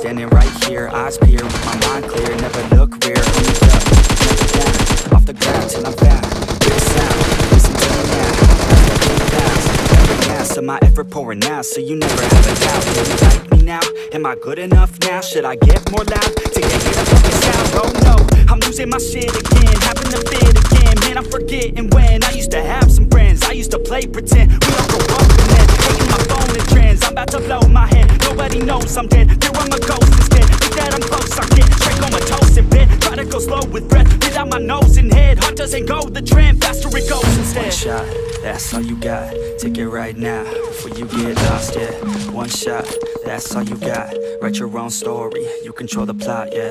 standing right here, eyes peer, with my mind clear, never look rear, only up, never off the ground till I'm back, sound, every of my effort pouring out, so you never have a doubt, do you like me now, am I good enough now, should I get more loud, to get it of the sound, oh no, I'm losing my shit again, having to Man, I'm forgetting when I used to have some friends. I used to play pretend. We all grow up and then Taking my phone and trends. I'm about to blow my head. Nobody knows I'm dead. Here I'm a ghost instead. Think that I'm close. I get straight toes in bed. Try to go slow with breath. Get out my nose and head. Heart doesn't go the trend. Faster it goes instead. One shot, that's all you got. Take it right now Before you get lost, yeah. One shot, that's all you got. Write your own story. You control the plot, yeah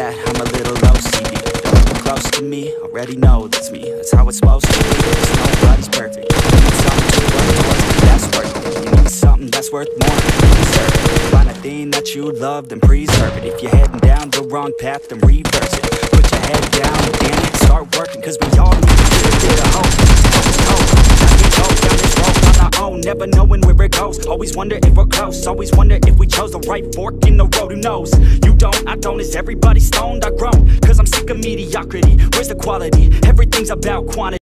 already know that's me. That's how it's supposed to be, cause nobody's perfect. You need something to work towards, that's worth it. You need something that's worth more than Find a thing that you love, then preserve it. If you're heading down the wrong path, then reverse it. Put your head down, it, start working Cause we all need to get on our own Never knowing where it goes, always wonder if we're close Always wonder if we chose the right fork in the road, who knows? You don't, I don't, is everybody stoned? I grown, of mediocrity Where's the quality? Everything's about quantity